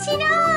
白い。